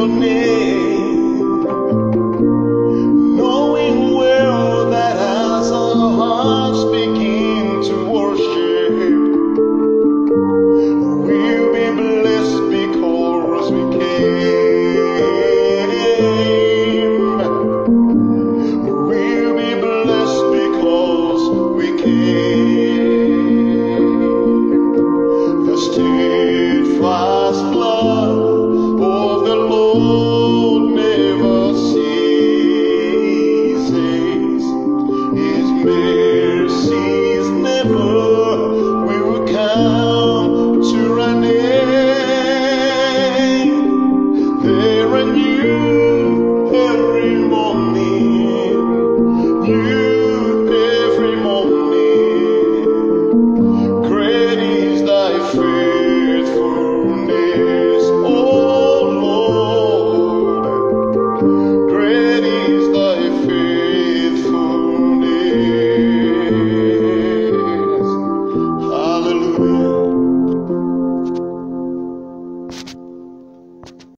your name. you.